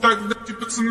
Тогда тебе цена